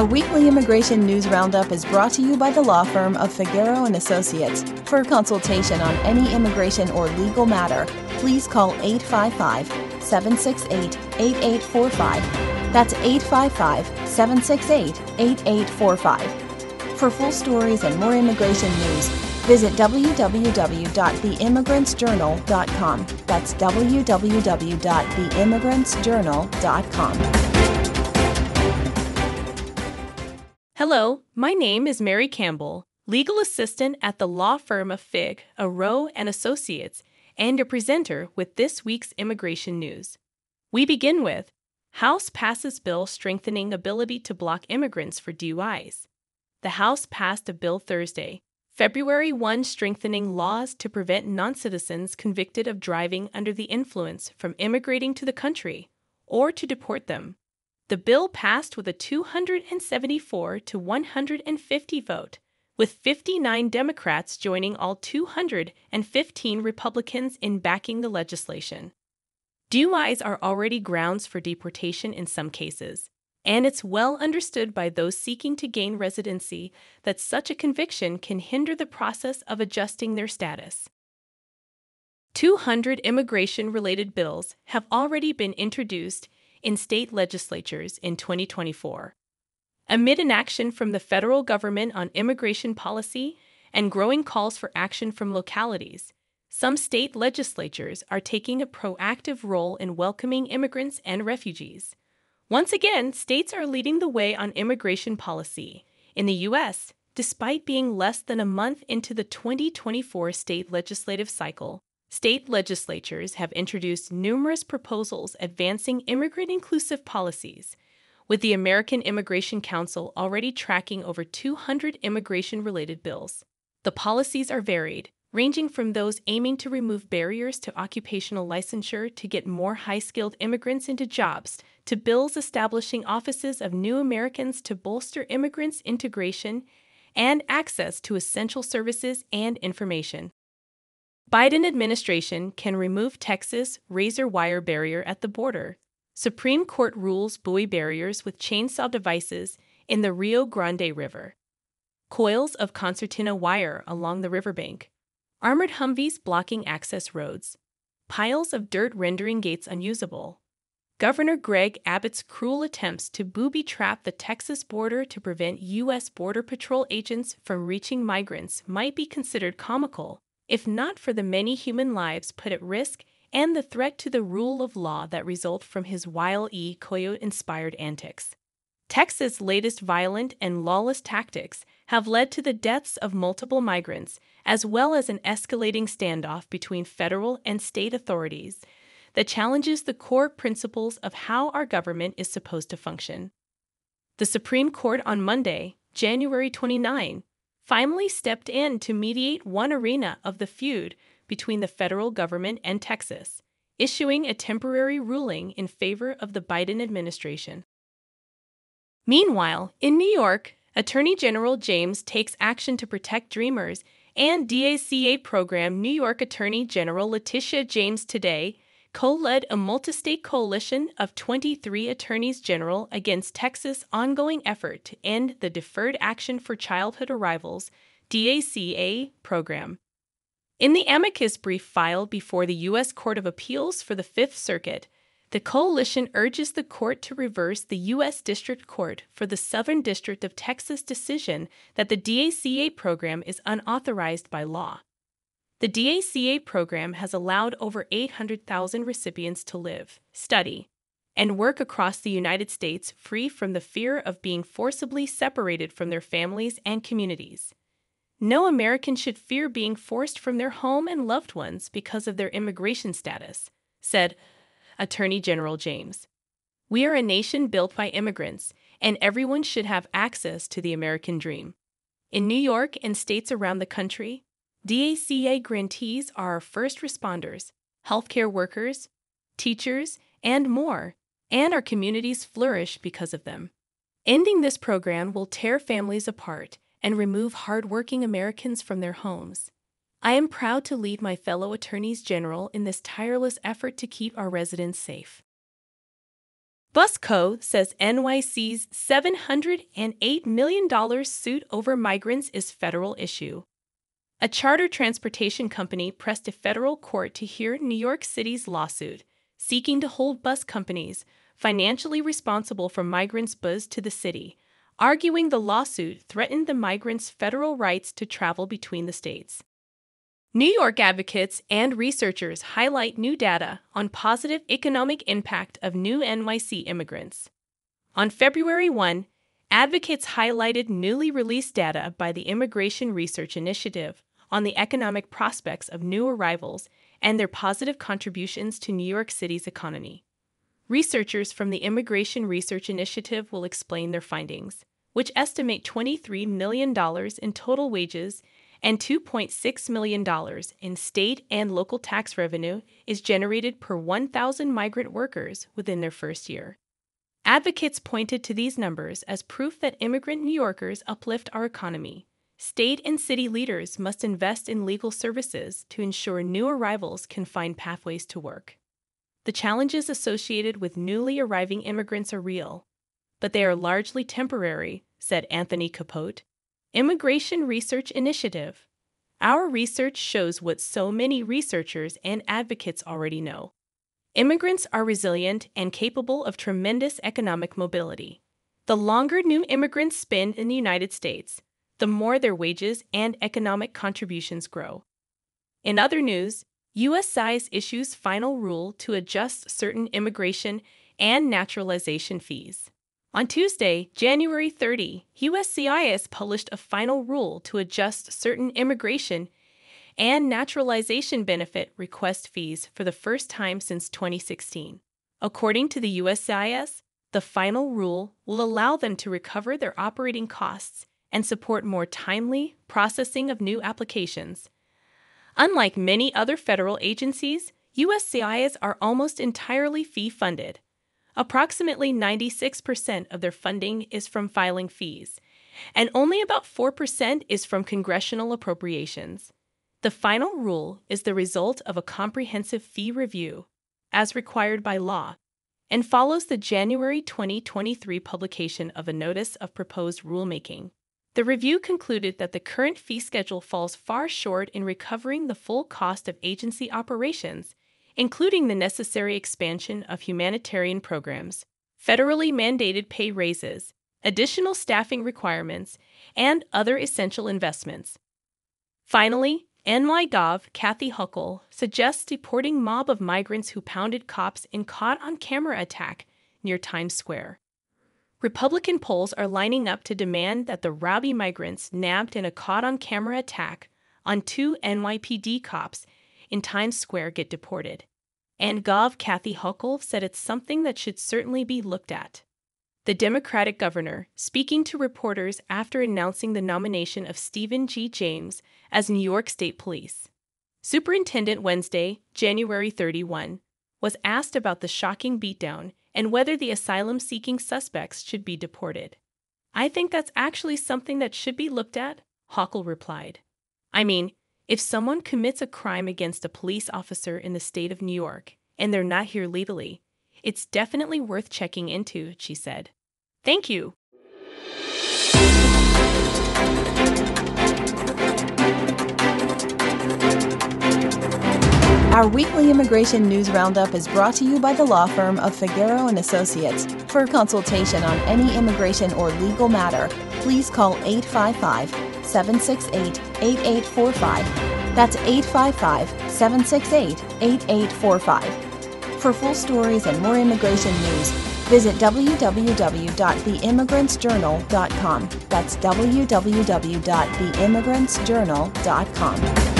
Our weekly immigration news roundup is brought to you by the law firm of Figueroa and Associates. For consultation on any immigration or legal matter, please call 855-768-8845. That's 855-768-8845. For full stories and more immigration news, visit www.theimmigrantsjournal.com. That's www.theimmigrantsjournal.com. Hello, my name is Mary Campbell, legal assistant at the law firm of Fig, Rowe and Associates, and your presenter with this week's immigration news. We begin with House passes bill strengthening ability to block immigrants for DUIs. The House passed a bill Thursday, February 1, strengthening laws to prevent non-citizens convicted of driving under the influence from immigrating to the country or to deport them. The bill passed with a 274 to 150 vote, with 59 Democrats joining all 215 Republicans in backing the legislation. DUIs are already grounds for deportation in some cases, and it's well understood by those seeking to gain residency that such a conviction can hinder the process of adjusting their status. 200 immigration related bills have already been introduced in state legislatures in 2024. Amid inaction from the federal government on immigration policy and growing calls for action from localities, some state legislatures are taking a proactive role in welcoming immigrants and refugees. Once again, states are leading the way on immigration policy. In the U.S., despite being less than a month into the 2024 state legislative cycle, State legislatures have introduced numerous proposals advancing immigrant inclusive policies, with the American Immigration Council already tracking over 200 immigration related bills. The policies are varied, ranging from those aiming to remove barriers to occupational licensure to get more high skilled immigrants into jobs, to bills establishing offices of new Americans to bolster immigrants' integration and access to essential services and information. Biden administration can remove Texas razor wire barrier at the border. Supreme Court rules buoy barriers with chainsaw devices in the Rio Grande River. Coils of concertina wire along the riverbank. Armored Humvees blocking access roads. Piles of dirt rendering gates unusable. Governor Greg Abbott's cruel attempts to booby trap the Texas border to prevent U.S. Border Patrol agents from reaching migrants might be considered comical if not for the many human lives put at risk and the threat to the rule of law that result from his Wile E. Coyote inspired antics. Texas' latest violent and lawless tactics have led to the deaths of multiple migrants, as well as an escalating standoff between federal and state authorities that challenges the core principles of how our government is supposed to function. The Supreme Court on Monday, January 29, finally stepped in to mediate one arena of the feud between the federal government and Texas, issuing a temporary ruling in favor of the Biden administration. Meanwhile, in New York, Attorney General James takes action to protect Dreamers, and DACA program New York Attorney General Letitia James today co led a multi state coalition of 23 attorneys general against Texas' ongoing effort to end the Deferred Action for Childhood Arrivals DACA program. In the amicus brief filed before the U.S. Court of Appeals for the Fifth Circuit, the coalition urges the court to reverse the U.S. District Court for the Southern District of Texas decision that the DACA program is unauthorized by law. The DACA program has allowed over 800,000 recipients to live, study, and work across the United States free from the fear of being forcibly separated from their families and communities. No American should fear being forced from their home and loved ones because of their immigration status, said Attorney General James. We are a nation built by immigrants, and everyone should have access to the American dream. In New York and states around the country, DACA grantees are first responders, healthcare workers, teachers, and more, and our communities flourish because of them. Ending this program will tear families apart and remove hardworking Americans from their homes. I am proud to lead my fellow attorneys general in this tireless effort to keep our residents safe. Busco says NYC's $708 million suit over migrants is federal issue. A charter transportation company pressed a federal court to hear New York City's lawsuit, seeking to hold bus companies financially responsible for migrants' buzz to the city, arguing the lawsuit threatened the migrants' federal rights to travel between the states. New York advocates and researchers highlight new data on positive economic impact of new NYC immigrants. On February 1, advocates highlighted newly released data by the Immigration Research Initiative on the economic prospects of new arrivals and their positive contributions to New York City's economy. Researchers from the Immigration Research Initiative will explain their findings, which estimate $23 million in total wages and $2.6 million in state and local tax revenue is generated per 1,000 migrant workers within their first year. Advocates pointed to these numbers as proof that immigrant New Yorkers uplift our economy State and city leaders must invest in legal services to ensure new arrivals can find pathways to work. The challenges associated with newly arriving immigrants are real, but they are largely temporary, said Anthony Capote. Immigration Research Initiative. Our research shows what so many researchers and advocates already know. Immigrants are resilient and capable of tremendous economic mobility. The longer new immigrants spend in the United States, the more their wages and economic contributions grow. In other news, USCIS issues final rule to adjust certain immigration and naturalization fees. On Tuesday, January 30, USCIS published a final rule to adjust certain immigration and naturalization benefit request fees for the first time since 2016. According to the USCIS, the final rule will allow them to recover their operating costs and support more timely processing of new applications. Unlike many other federal agencies, USCIS are almost entirely fee funded. Approximately 96% of their funding is from filing fees, and only about 4% is from congressional appropriations. The final rule is the result of a comprehensive fee review, as required by law, and follows the January 2023 publication of a Notice of Proposed Rulemaking. The review concluded that the current fee schedule falls far short in recovering the full cost of agency operations, including the necessary expansion of humanitarian programs, federally mandated pay raises, additional staffing requirements, and other essential investments. Finally, NYGov Kathy Hochul suggests deporting mob of migrants who pounded cops in caught on camera attack near Times Square. Republican pols are lining up to demand that the rowdy migrants nabbed in a caught on camera attack on two NYPD cops in Times Square get deported. And Gov Kathy Hochul said it's something that should certainly be looked at. The Democratic governor, speaking to reporters after announcing the nomination of Steven G. James as New York State Police. Superintendent Wednesday, January 31, was asked about the shocking beatdown and whether the asylum seeking suspects should be deported. I think that's actually something that should be looked at, Hochul replied. I mean, if someone commits a crime against a police officer in the state of New York and they're not here legally, it's definitely worth checking into, she said. Thank you. Our weekly immigration news roundup is brought to you by the law firm of Figueroa and Associates. For consultation on any immigration or legal matter, please call 855-768-8845. That's 855-768-8845. For full stories and more immigration news, visit www.theimmigrantsjournal.com. That's www.theimmigrantsjournal.com.